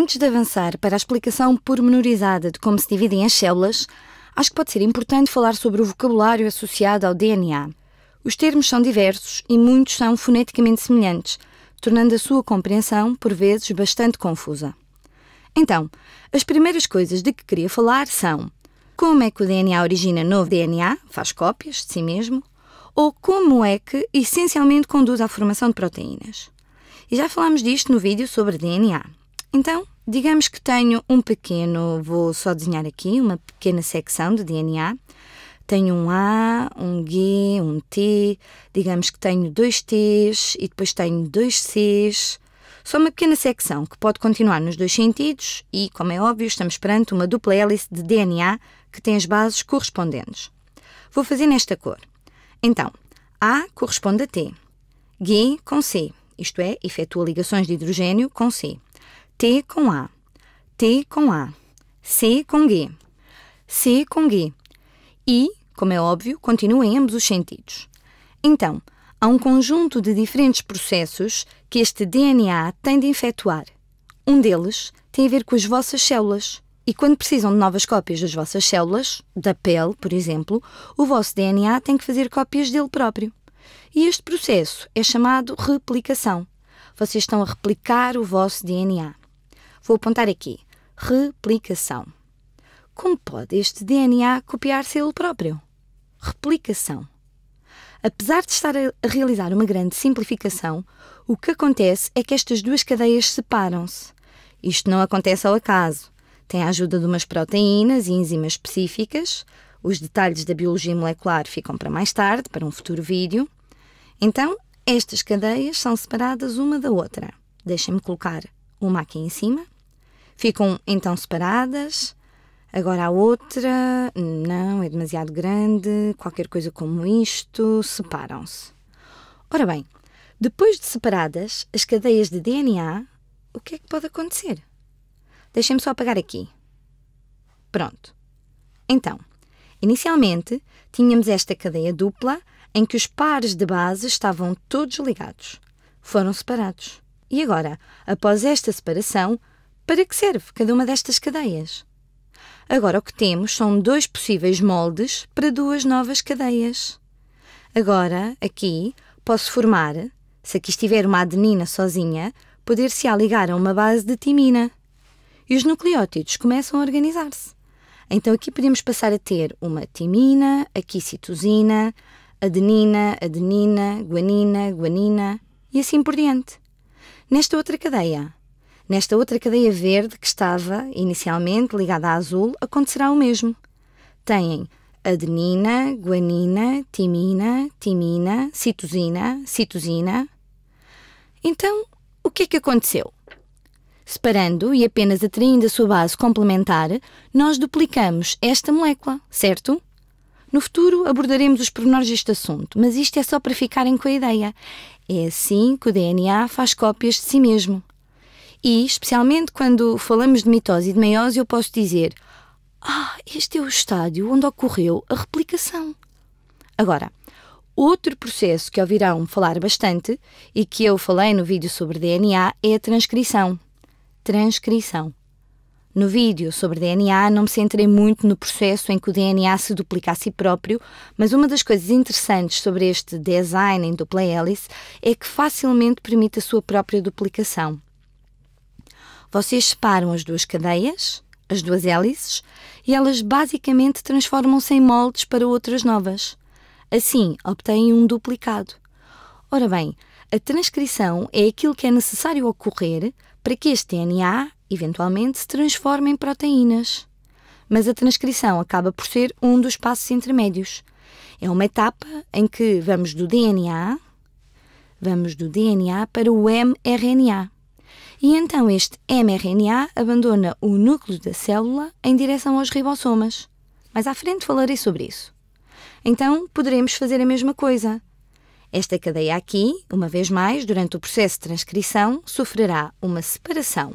Antes de avançar para a explicação pormenorizada de como se dividem as células, acho que pode ser importante falar sobre o vocabulário associado ao DNA. Os termos são diversos e muitos são foneticamente semelhantes, tornando a sua compreensão, por vezes, bastante confusa. Então, as primeiras coisas de que queria falar são como é que o DNA origina novo DNA, faz cópias de si mesmo, ou como é que essencialmente conduz à formação de proteínas. E já falámos disto no vídeo sobre DNA. Então, digamos que tenho um pequeno, vou só desenhar aqui, uma pequena secção de DNA. Tenho um A, um G, um T, digamos que tenho dois T's e depois tenho dois C's. Só uma pequena secção que pode continuar nos dois sentidos e, como é óbvio, estamos perante uma dupla hélice de DNA que tem as bases correspondentes. Vou fazer nesta cor. Então, A corresponde a T, G com C, isto é, efetua ligações de hidrogênio com C, T com A, T com A, C com G, C com G e, como é óbvio, continua em ambos os sentidos. Então, há um conjunto de diferentes processos que este DNA tem de efetuar. Um deles tem a ver com as vossas células. E quando precisam de novas cópias das vossas células, da pele, por exemplo, o vosso DNA tem que fazer cópias dele próprio. E este processo é chamado replicação. Vocês estão a replicar o vosso DNA. Vou apontar aqui: replicação. Como pode este DNA copiar-se ele próprio? Replicação. Apesar de estar a realizar uma grande simplificação, o que acontece é que estas duas cadeias separam-se. Isto não acontece ao acaso tem a ajuda de umas proteínas e enzimas específicas. Os detalhes da biologia molecular ficam para mais tarde, para um futuro vídeo. Então, estas cadeias são separadas uma da outra. Deixem-me colocar uma aqui em cima. Ficam então separadas. Agora a outra, não, é demasiado grande, qualquer coisa como isto, separam-se. Ora bem, depois de separadas as cadeias de DNA, o que é que pode acontecer? Deixem-me só apagar aqui. Pronto. Então, inicialmente tínhamos esta cadeia dupla em que os pares de base estavam todos ligados. Foram separados. E agora, após esta separação, para que serve cada uma destas cadeias? Agora o que temos são dois possíveis moldes para duas novas cadeias. Agora, aqui, posso formar, se aqui estiver uma adenina sozinha, poder-se-á ligar a uma base de timina e os nucleótidos começam a organizar-se. Então aqui podemos passar a ter uma timina, aqui citosina, adenina, adenina, guanina, guanina e assim por diante. Nesta outra cadeia, nesta outra cadeia verde que estava inicialmente ligada à azul, acontecerá o mesmo. Têm adenina, guanina, timina, timina, citosina, citosina. Então, o que é que aconteceu? Separando e apenas atraindo a sua base complementar, nós duplicamos esta molécula, certo? No futuro abordaremos os pormenores deste assunto, mas isto é só para ficarem com a ideia. É assim que o DNA faz cópias de si mesmo. E, especialmente quando falamos de mitose e de meiose, eu posso dizer: Ah, este é o estádio onde ocorreu a replicação. Agora, outro processo que ouvirão falar bastante e que eu falei no vídeo sobre DNA é a transcrição transcrição. No vídeo sobre DNA não me centrei muito no processo em que o DNA se duplica a si próprio, mas uma das coisas interessantes sobre este design em dupla hélice é que facilmente permite a sua própria duplicação. Vocês separam as duas cadeias, as duas hélices, e elas basicamente transformam-se em moldes para outras novas. Assim, obtêm um duplicado. Ora bem, a transcrição é aquilo que é necessário ocorrer para que este DNA, eventualmente, se transforme em proteínas. Mas a transcrição acaba por ser um dos passos intermédios. É uma etapa em que vamos do DNA, vamos do DNA para o mRNA. E então este mRNA abandona o núcleo da célula em direção aos ribossomas. Mais à frente falarei sobre isso. Então poderemos fazer a mesma coisa. Esta cadeia aqui, uma vez mais, durante o processo de transcrição, sofrerá uma separação.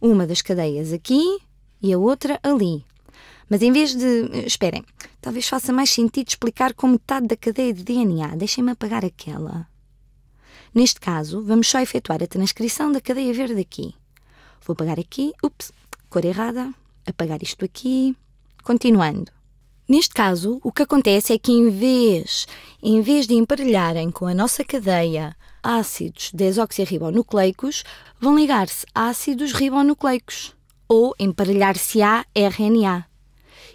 Uma das cadeias aqui e a outra ali. Mas em vez de. Esperem, talvez faça mais sentido explicar com metade da cadeia de DNA. Deixem-me apagar aquela. Neste caso, vamos só efetuar a transcrição da cadeia verde aqui. Vou apagar aqui, ups, cor errada, apagar isto aqui, continuando. Neste caso, o que acontece é que em vez, em vez de emparelharem com a nossa cadeia ácidos desoxirribonucleicos, vão ligar-se ácidos ribonucleicos ou emparelhar-se-á RNA.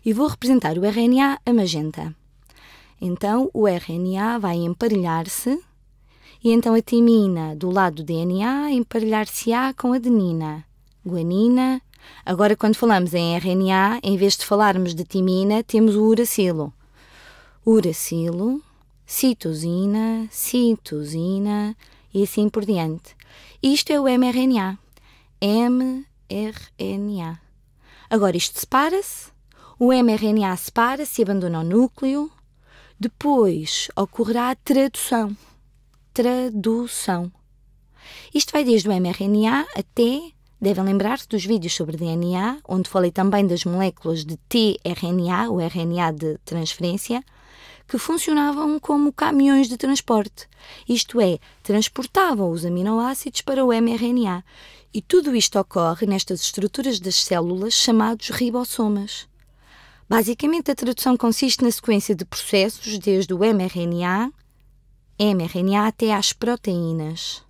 E vou representar o RNA a magenta. Então, o RNA vai emparelhar-se e então a timina do lado do DNA emparelhar-se-á com a adenina, guanina. Agora, quando falamos em RNA, em vez de falarmos de timina, temos o uracilo. Uracilo, citosina, citosina e assim por diante. Isto é o mRNA. mRNA. Agora isto separa-se, o mRNA separa-se e abandona o núcleo, depois ocorrerá a tradução tradução. Isto vai desde o mRNA até, devem lembrar-se dos vídeos sobre DNA, onde falei também das moléculas de tRNA, o RNA de transferência, que funcionavam como caminhões de transporte. Isto é, transportavam os aminoácidos para o mRNA. E tudo isto ocorre nestas estruturas das células chamados ribossomas. Basicamente, a tradução consiste na sequência de processos desde o mRNA mRNA até às proteínas.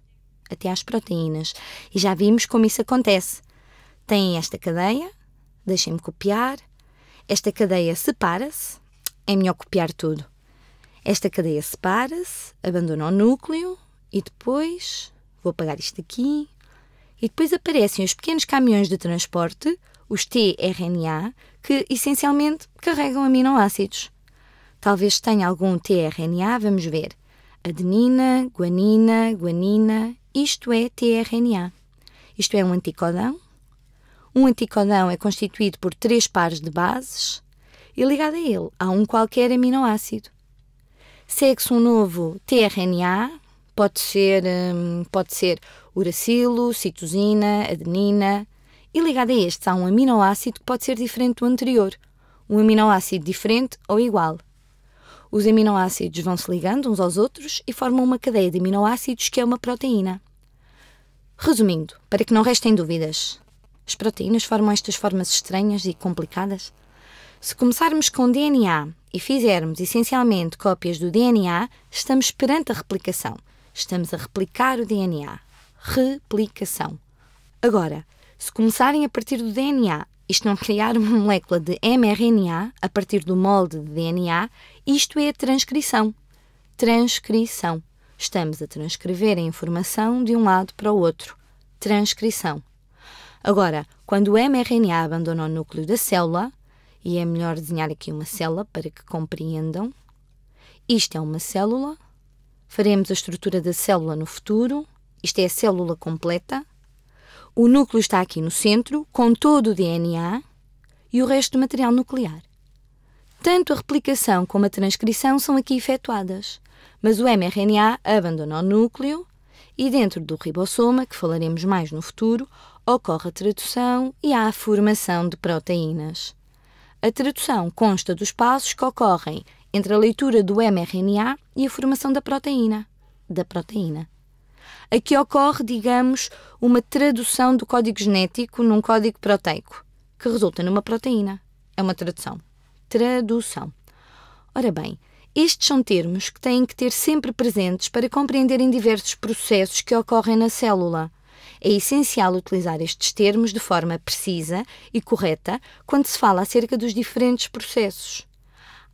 Até às proteínas. E já vimos como isso acontece. Tem esta cadeia, deixem-me copiar. Esta cadeia separa-se. É melhor copiar tudo. Esta cadeia separa-se, abandona o núcleo e depois vou apagar isto aqui. E depois aparecem os pequenos caminhões de transporte, os tRNA, que essencialmente carregam aminoácidos. Talvez tenha algum tRNA, vamos ver adenina, guanina, guanina, isto é tRNA. Isto é um anticodão. Um anticodão é constituído por três pares de bases e ligado a ele há um qualquer aminoácido. Segue-se um novo tRNA, pode ser, hum, pode ser uracilo, citosina, adenina, e ligado a estes há um aminoácido que pode ser diferente do anterior, um aminoácido diferente ou igual. Os aminoácidos vão se ligando uns aos outros e formam uma cadeia de aminoácidos que é uma proteína. Resumindo, para que não restem dúvidas, as proteínas formam estas formas estranhas e complicadas? Se começarmos com DNA e fizermos essencialmente cópias do DNA, estamos perante a replicação. Estamos a replicar o DNA. Replicação. Agora, se começarem a partir do DNA isto não criar uma molécula de mRNA a partir do molde de DNA, isto é transcrição. Transcrição. Estamos a transcrever a informação de um lado para o outro. Transcrição. Agora, quando o mRNA abandona o núcleo da célula, e é melhor desenhar aqui uma célula para que compreendam, isto é uma célula, faremos a estrutura da célula no futuro, isto é a célula completa, o núcleo está aqui no centro, com todo o DNA e o resto do material nuclear. Tanto a replicação como a transcrição são aqui efetuadas, mas o mRNA abandona o núcleo e dentro do ribossoma, que falaremos mais no futuro, ocorre a tradução e há a formação de proteínas. A tradução consta dos passos que ocorrem entre a leitura do mRNA e a formação da proteína. Da proteína. Aqui ocorre, digamos, uma tradução do código genético num código proteico, que resulta numa proteína. É uma tradução. Tradução. Ora bem, estes são termos que têm que ter sempre presentes para compreenderem diversos processos que ocorrem na célula. É essencial utilizar estes termos de forma precisa e correta quando se fala acerca dos diferentes processos.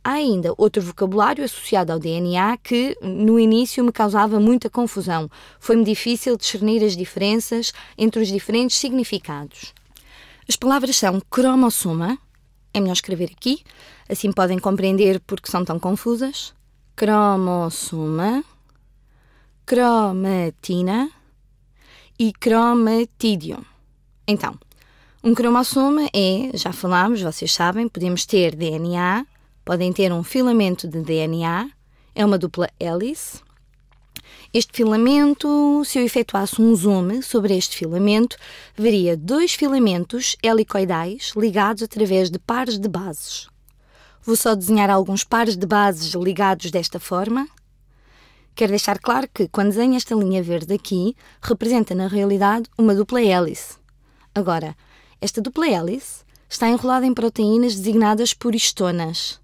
Há ainda outro vocabulário associado ao DNA que, no início, me causava muita confusão. Foi-me difícil discernir as diferenças entre os diferentes significados. As palavras são cromossoma, é melhor escrever aqui, assim podem compreender porque são tão confusas. Cromossoma, cromatina e cromatídeo. Então, um cromossoma é, já falámos, vocês sabem, podemos ter DNA podem ter um filamento de DNA, é uma dupla hélice. Este filamento, se eu efetuasse um zoom sobre este filamento, veria dois filamentos helicoidais ligados através de pares de bases. Vou só desenhar alguns pares de bases ligados desta forma. Quero deixar claro que, quando desenho esta linha verde aqui, representa na realidade uma dupla hélice. Agora, esta dupla hélice está enrolada em proteínas designadas por histonas.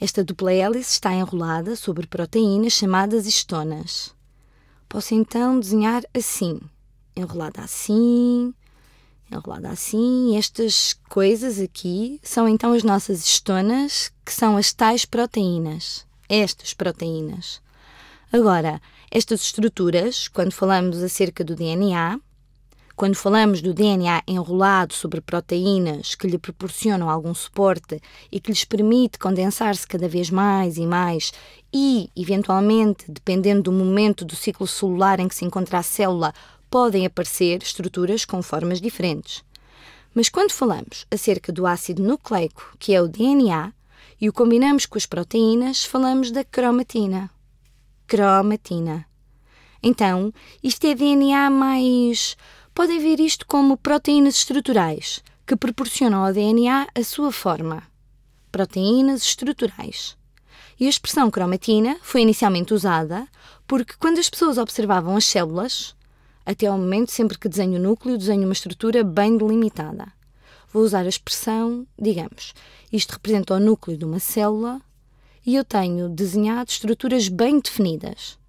Esta dupla hélice está enrolada sobre proteínas chamadas histonas. Posso então desenhar assim, enrolada assim, enrolada assim. Estas coisas aqui são então as nossas histonas, que são as tais proteínas. Estas proteínas. Agora, estas estruturas, quando falamos acerca do DNA, quando falamos do DNA enrolado sobre proteínas que lhe proporcionam algum suporte e que lhes permite condensar-se cada vez mais e mais e, eventualmente, dependendo do momento do ciclo celular em que se encontra a célula, podem aparecer estruturas com formas diferentes. Mas quando falamos acerca do ácido nucleico, que é o DNA, e o combinamos com as proteínas, falamos da cromatina. Cromatina. Então, isto é DNA mais podem ver isto como proteínas estruturais, que proporcionam ao DNA a sua forma. Proteínas estruturais. E a expressão cromatina foi inicialmente usada porque, quando as pessoas observavam as células, até ao momento, sempre que desenho o núcleo, desenho uma estrutura bem delimitada. Vou usar a expressão, digamos, isto representa o núcleo de uma célula e eu tenho desenhado estruturas bem definidas.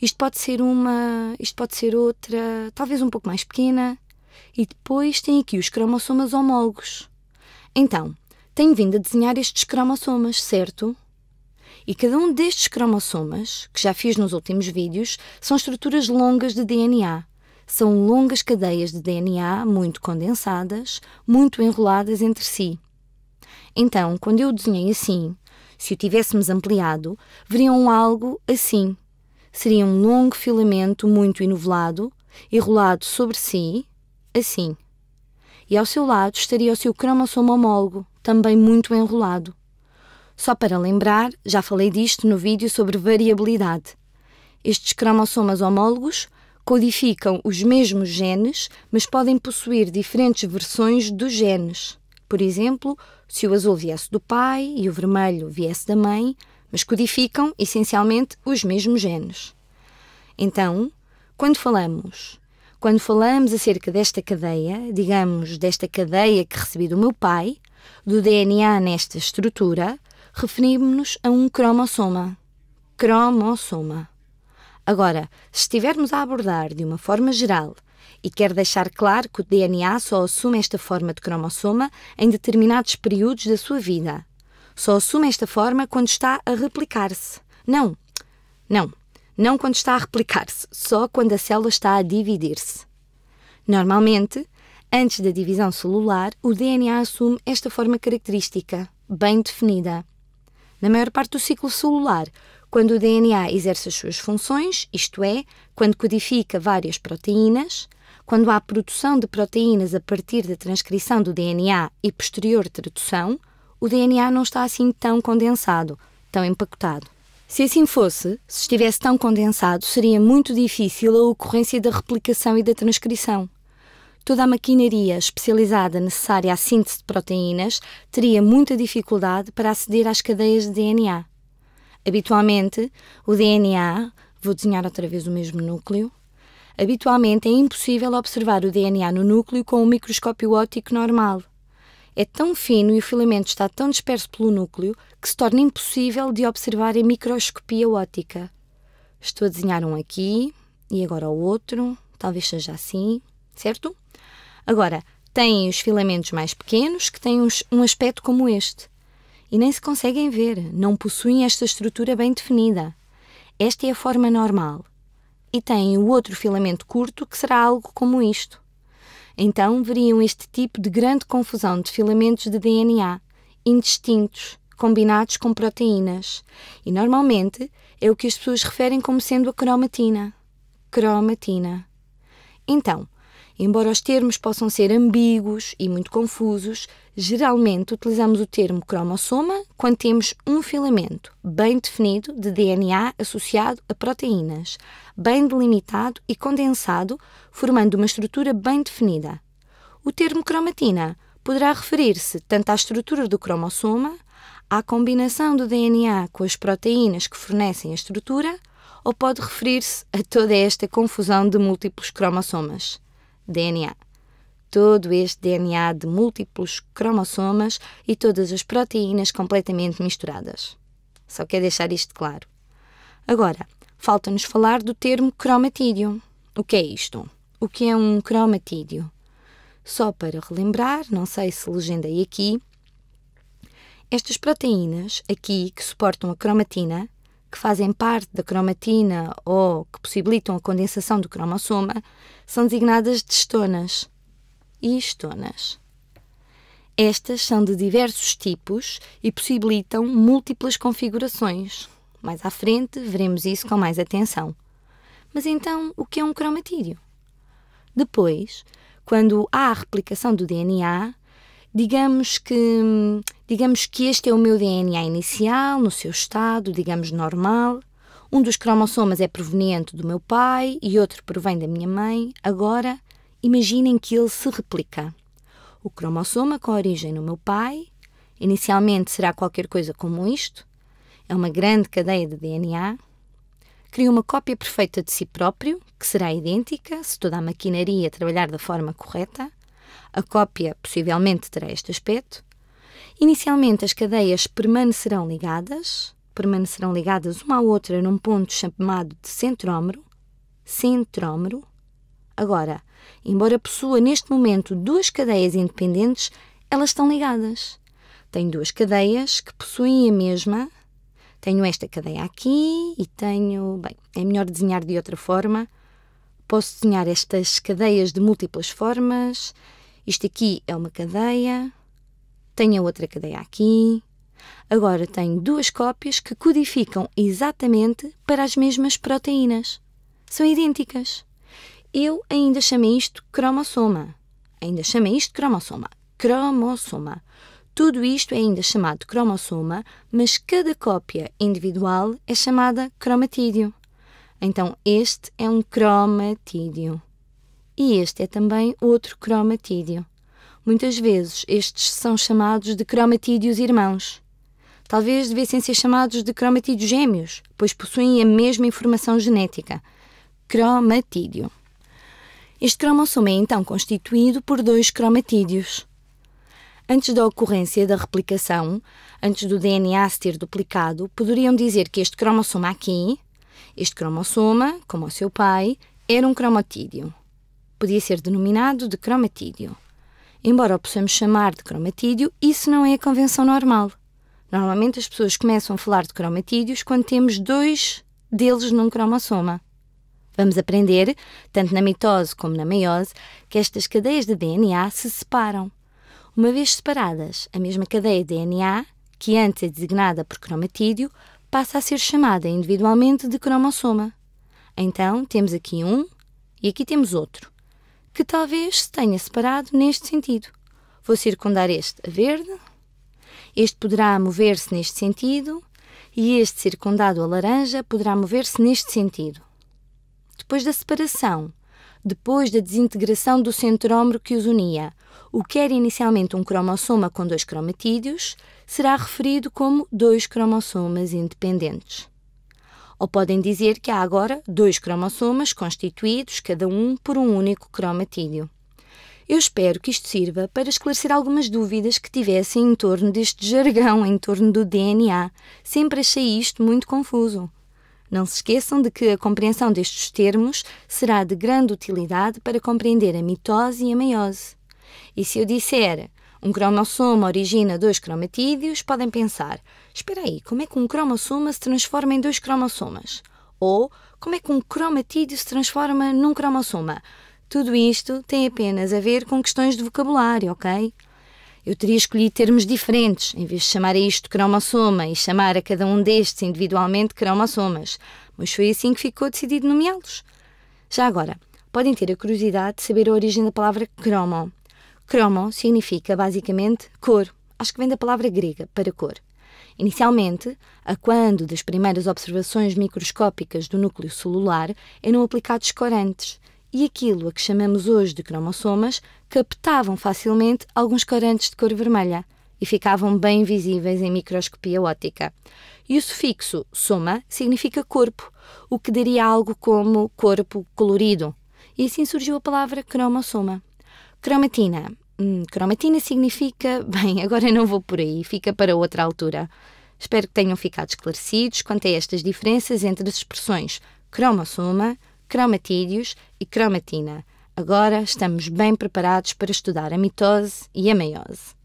Isto pode ser uma, isto pode ser outra, talvez um pouco mais pequena. E depois tem aqui os cromossomas homólogos. Então, tenho vindo a desenhar estes cromossomas, certo? E cada um destes cromossomas, que já fiz nos últimos vídeos, são estruturas longas de DNA. São longas cadeias de DNA muito condensadas, muito enroladas entre si. Então, quando eu desenhei assim, se o tivéssemos ampliado, veriam algo assim seria um longo filamento muito enovelado, enrolado sobre si, assim. E ao seu lado estaria o seu cromossoma homólogo, também muito enrolado. Só para lembrar, já falei disto no vídeo sobre variabilidade. Estes cromossomas homólogos codificam os mesmos genes, mas podem possuir diferentes versões dos genes. Por exemplo, se o azul viesse do pai e o vermelho viesse da mãe, mas codificam essencialmente os mesmos genes. Então, quando falamos, quando falamos acerca desta cadeia, digamos desta cadeia que recebi do meu pai, do DNA nesta estrutura, referimos-nos a um cromossoma. Cromossoma. Agora, se estivermos a abordar de uma forma geral e quer deixar claro que o DNA só assume esta forma de cromossoma em determinados períodos da sua vida, só assume esta forma quando está a replicar-se. Não, não, não quando está a replicar-se, só quando a célula está a dividir-se. Normalmente, antes da divisão celular, o DNA assume esta forma característica, bem definida. Na maior parte do ciclo celular, quando o DNA exerce as suas funções, isto é, quando codifica várias proteínas, quando há produção de proteínas a partir da transcrição do DNA e posterior tradução, o DNA não está assim tão condensado, tão empacotado. Se assim fosse, se estivesse tão condensado, seria muito difícil a ocorrência da replicação e da transcrição. Toda a maquinaria especializada necessária à síntese de proteínas teria muita dificuldade para aceder às cadeias de DNA. Habitualmente, o DNA, vou desenhar outra vez o mesmo núcleo, habitualmente é impossível observar o DNA no núcleo com um microscópio óptico normal é tão fino e o filamento está tão disperso pelo núcleo que se torna impossível de observar em microscopia óptica. Estou a desenhar um aqui e agora o outro, talvez seja assim, certo? Agora, têm os filamentos mais pequenos que têm um aspecto como este. E nem se conseguem ver, não possuem esta estrutura bem definida. Esta é a forma normal. E têm o outro filamento curto que será algo como isto. Então veriam este tipo de grande confusão de filamentos de DNA, indistintos, combinados com proteínas. E normalmente é o que as pessoas referem como sendo a cromatina. Cromatina. Então, embora os termos possam ser ambíguos e muito confusos, geralmente utilizamos o termo cromossoma quando temos um filamento bem definido de DNA associado a proteínas, bem delimitado e condensado, formando uma estrutura bem definida. O termo cromatina poderá referir-se tanto à estrutura do cromossoma, à combinação do DNA com as proteínas que fornecem a estrutura, ou pode referir-se a toda esta confusão de múltiplos cromossomas. DNA. Todo este DNA de múltiplos cromossomas e todas as proteínas completamente misturadas. Só quero deixar isto claro. Agora, falta-nos falar do termo cromatídeo. O que é isto? O que é um cromatídeo? Só para relembrar, não sei se legendei aqui, estas proteínas aqui que suportam a cromatina, que fazem parte da cromatina ou que possibilitam a condensação do cromossoma, são designadas de estonas e estonas. Estas são de diversos tipos e possibilitam múltiplas configurações. Mais à frente veremos isso com mais atenção. Mas então, o que é um cromatídeo? Depois, quando há a replicação do DNA, digamos que, digamos que este é o meu DNA inicial, no seu estado, digamos, normal. Um dos cromossomas é proveniente do meu pai e outro provém da minha mãe. Agora, imaginem que ele se replica. O cromossoma com origem no meu pai, inicialmente será qualquer coisa como isto, é uma grande cadeia de DNA, cria uma cópia perfeita de si próprio, que será idêntica se toda a maquinaria trabalhar da forma correta. A cópia possivelmente terá este aspecto. Inicialmente as cadeias permanecerão ligadas, permanecerão ligadas uma à outra num ponto chamado de centrómero. Centrómero. Agora, embora possua neste momento duas cadeias independentes, elas estão ligadas. Tenho duas cadeias que possuem a mesma. Tenho esta cadeia aqui e tenho. Bem, é melhor desenhar de outra forma. Posso desenhar estas cadeias de múltiplas formas. Isto aqui é uma cadeia. Tenho a outra cadeia aqui. Agora tenho duas cópias que codificam exatamente para as mesmas proteínas. São idênticas. Eu ainda chamei isto cromossoma. Ainda chamei isto cromossoma. Cromossoma. Tudo isto é ainda chamado cromossoma, mas cada cópia individual é chamada cromatídeo. Então, este é um cromatídeo. E este é também outro cromatídeo. Muitas vezes estes são chamados de cromatídeos irmãos. Talvez devessem ser chamados de cromatídeos gêmeos, pois possuem a mesma informação genética. Cromatídeo. Este cromossoma é então constituído por dois cromatídeos. Antes da ocorrência da replicação, antes do DNA se ter duplicado, poderiam dizer que este cromossoma aqui, este cromossoma, como o seu pai, era um cromatídeo. Podia ser denominado de cromatídeo. Embora o possamos chamar de cromatídeo, isso não é a convenção normal. Normalmente as pessoas começam a falar de cromatídeos quando temos dois deles num cromossoma. Vamos aprender, tanto na mitose como na meiose, que estas cadeias de DNA se separam. Uma vez separadas, a mesma cadeia de DNA, que antes é designada por cromatídeo, passa a ser chamada individualmente de cromossoma. Então, temos aqui um e aqui temos outro, que talvez se tenha separado neste sentido. Vou circundar este a verde, este poderá mover-se neste sentido e este circundado a laranja poderá mover-se neste sentido depois da separação, depois da desintegração do centrómero que os unia, o que era inicialmente um cromossoma com dois cromatídeos será referido como dois cromossomas independentes. Ou podem dizer que há agora dois cromossomas constituídos, cada um por um único cromatídeo. Eu espero que isto sirva para esclarecer algumas dúvidas que tivessem em torno deste jargão, em torno do DNA. Sempre achei isto muito confuso. Não se esqueçam de que a compreensão destes termos será de grande utilidade para compreender a mitose e a meiose. E se eu disser um cromossoma origina dois cromatídeos, podem pensar: espera aí, como é que um cromossoma se transforma em dois cromossomas? Ou como é que um cromatídeo se transforma num cromossoma? Tudo isto tem apenas a ver com questões de vocabulário, ok? Eu teria escolhido termos diferentes, em vez de chamar a isto cromossoma e chamar a cada um destes individualmente cromossomas, mas foi assim que ficou decidido nomeá-los. Já agora, podem ter a curiosidade de saber a origem da palavra cromo. Cromo significa basicamente cor, acho que vem da palavra grega para cor. Inicialmente, a quando das primeiras observações microscópicas do núcleo celular eram aplicados corantes, e aquilo a que chamamos hoje de cromossomas captavam facilmente alguns corantes de cor vermelha e ficavam bem visíveis em microscopia óptica. E o sufixo soma significa corpo, o que daria algo como corpo colorido. E assim surgiu a palavra cromossoma. Cromatina. Hum, cromatina significa. Bem, agora não vou por aí, fica para outra altura. Espero que tenham ficado esclarecidos quanto a estas diferenças entre as expressões cromossoma, cromatídeos e cromatina. Agora estamos bem preparados para estudar a mitose e a meiose.